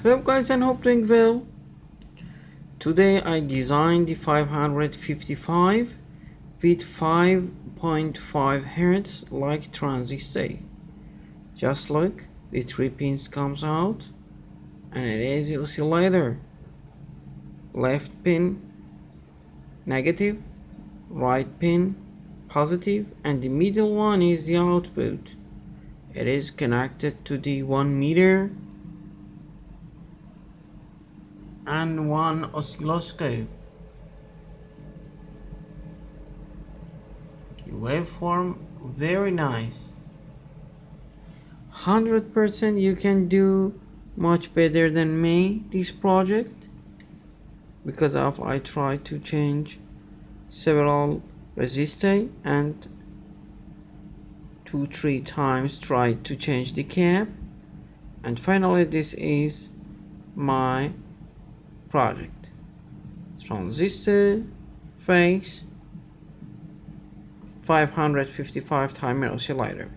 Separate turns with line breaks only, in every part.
Hello guys and hope doing well. Today I designed the 555 with 5.5 Hz like transistor. Just look, the three pins comes out and it is the oscillator. Left pin negative, right pin positive and the middle one is the output. It is connected to the 1 meter and one oscilloscope. Waveform very nice. 100% you can do much better than me this project because of I try to change several resistor and two three times try to change the cap and finally this is my project. Transistor phase 555 timer oscillator.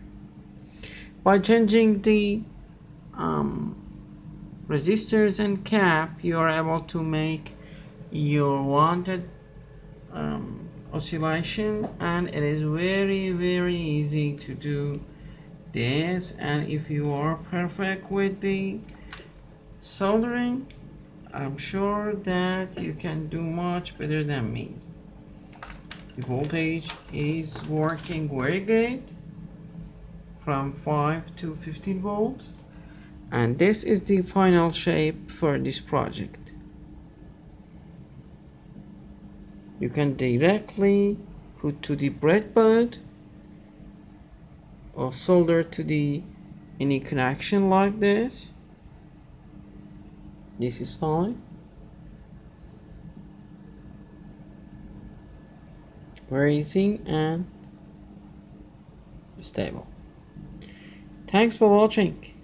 By changing the um, resistors and cap you are able to make your wanted um, oscillation and it is very very easy to do this. And if you are perfect with the soldering I'm sure that you can do much better than me. The voltage is working very good from 5 to 15 volts and this is the final shape for this project. You can directly put to the breadboard or solder to the any connection like this this is very easy and stable. Thanks for watching